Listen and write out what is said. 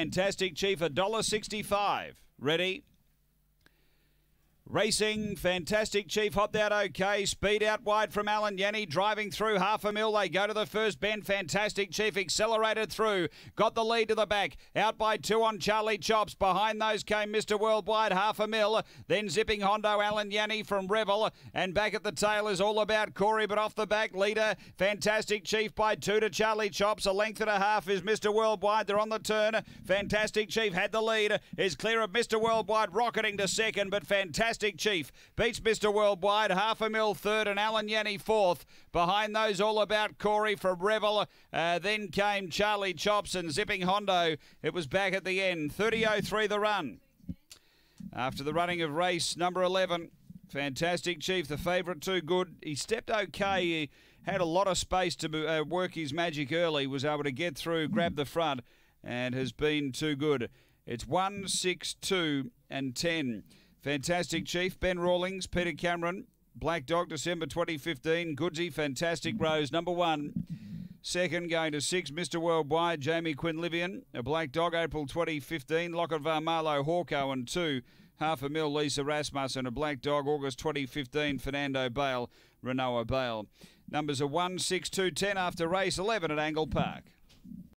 Fantastic Chief, $1.65. Ready? Racing, fantastic Chief, hopped out okay. Speed out wide from Alan Yanni, driving through half a mil. They go to the first bend. Fantastic Chief accelerated through, got the lead to the back. Out by two on Charlie Chops. Behind those came Mr. Worldwide, half a mil. Then zipping Hondo, Alan Yanni from Revel. And back at the tail is all about Corey, but off the back, leader, fantastic Chief by two to Charlie Chops. A length and a half is Mr. Worldwide. They're on the turn. Fantastic Chief had the lead, is clear of Mr. Worldwide, rocketing to second, but fantastic. Chief beats Mr. Worldwide, half a mil third, and Alan Yanni fourth. Behind those, all about Corey from Revel. Uh, then came Charlie Chops and Zipping Hondo. It was back at the end. 30.03 the run. After the running of race number 11, Fantastic Chief, the favourite, too good. He stepped okay. He had a lot of space to uh, work his magic early, was able to get through, grab the front, and has been too good. It's 1, 6, 2, and 10. Fantastic Chief, Ben Rawlings, Peter Cameron, Black Dog, December 2015, Goodsy, Fantastic Rose, number one. Second, going to six, Mr. Worldwide, Jamie Quinlivan, a Black Dog, April 2015, Lochinvar Marlo, Hawko, and two, half a mil, Lisa Rasmussen, a Black Dog, August 2015, Fernando Bale, Renoa Bale. Numbers are 1, 6, 2, 10 after race 11 at Angle Park.